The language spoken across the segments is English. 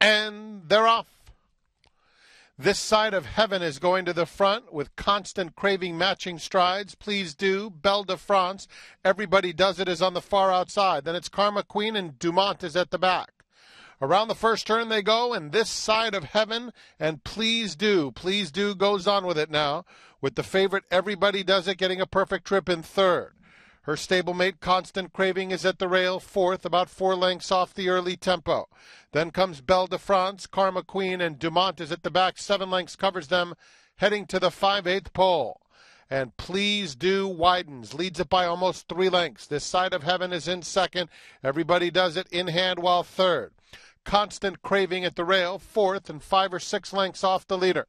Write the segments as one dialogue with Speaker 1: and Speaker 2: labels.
Speaker 1: And they're off. This side of heaven is going to the front with constant craving matching strides. Please do. Belle de France. Everybody does it is on the far outside. Then it's Karma Queen and Dumont is at the back. Around the first turn they go, and this side of heaven, and please do, please do goes on with it now, with the favorite Everybody Does It getting a perfect trip in third. Her stablemate Constant Craving is at the rail, fourth, about four lengths off the early tempo. Then comes Belle de France, Karma Queen, and Dumont is at the back, seven lengths covers them, heading to the 5 8th pole. And Please Do widens, leads it by almost three lengths. This side of heaven is in second. Everybody does it in hand while third. Constant Craving at the rail, fourth, and five or six lengths off the leader.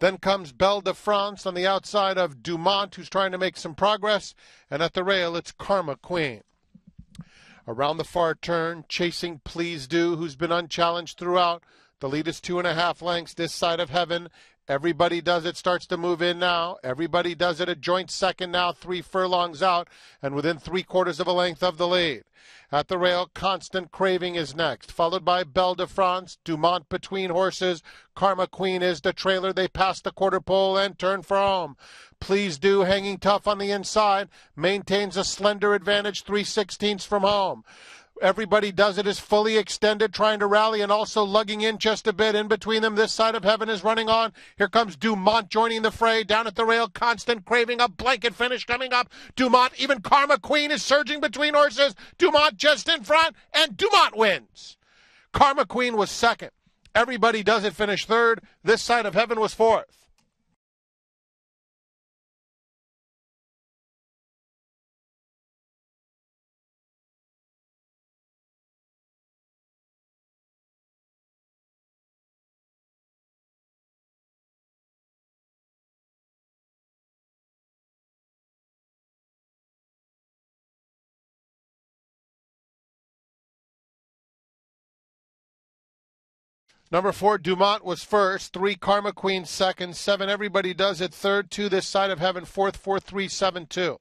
Speaker 1: Then comes Belle de France on the outside of Dumont, who's trying to make some progress. And at the rail, it's Karma Queen. Around the far turn, chasing Please Do, who's been unchallenged throughout. The lead is two and a half lengths this side of heaven. Everybody does it, starts to move in now. Everybody does it a joint second now, three furlongs out, and within three quarters of a length of the lead. At the rail, Constant Craving is next, followed by Belle de France, Dumont between horses. Karma Queen is the trailer. They pass the quarter pole and turn for home. Please do, hanging tough on the inside, maintains a slender advantage, three sixteenths from home. Everybody does it is fully extended, trying to rally and also lugging in just a bit in between them. This side of heaven is running on. Here comes Dumont joining the fray down at the rail. Constant craving a blanket finish coming up. Dumont, even Karma Queen is surging between horses. Dumont just in front, and Dumont wins. Karma Queen was second. Everybody does it finish third. This side of heaven was fourth. Number four, Dumont was first. Three, Karma Queen second. Seven, Everybody Does It third. Two, This Side of Heaven fourth. Four, three, seven, two.